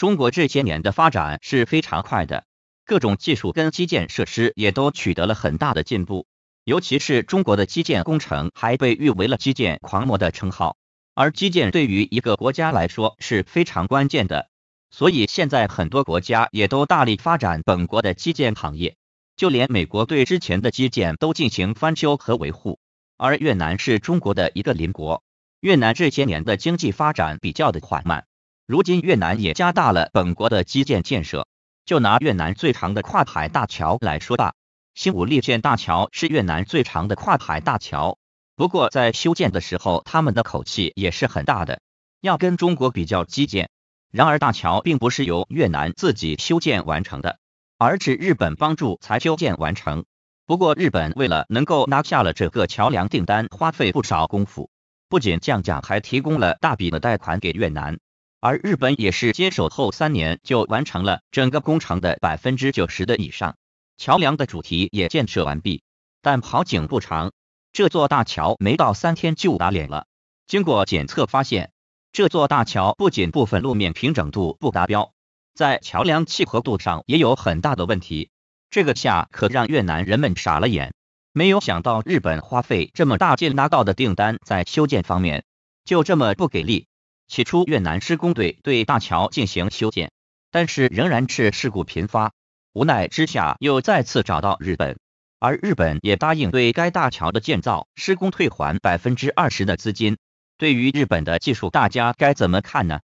中国这些年的发展是非常快的，各种技术跟基建设施也都取得了很大的进步。尤其是中国的基建工程还被誉为了基建狂魔的称号，而基建对于一个国家来说是非常关键的，所以现在很多国家也都大力发展本国的基建行业，就连美国对之前的基建都进行翻修和维护。而越南是中国的一个邻国，越南这些年的经济发展比较的缓慢。如今越南也加大了本国的基建建设，就拿越南最长的跨海大桥来说吧，新武利县大桥是越南最长的跨海大桥。不过在修建的时候，他们的口气也是很大的，要跟中国比较基建。然而大桥并不是由越南自己修建完成的，而是日本帮助才修建完成。不过日本为了能够拿下了这个桥梁订单，花费不少功夫，不仅降价，还提供了大笔的贷款给越南。而日本也是接手后三年就完成了整个工程的百分之九十的以上，桥梁的主题也建设完毕。但好景不长，这座大桥没到三天就打脸了。经过检测发现，这座大桥不仅部分路面平整度不达标，在桥梁契合度上也有很大的问题。这个下可让越南人们傻了眼，没有想到日本花费这么大劲拿到的订单，在修建方面就这么不给力。起初，越南施工队对大桥进行修建，但是仍然是事故频发。无奈之下，又再次找到日本，而日本也答应对该大桥的建造施工退还百分之二十的资金。对于日本的技术，大家该怎么看呢？